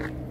you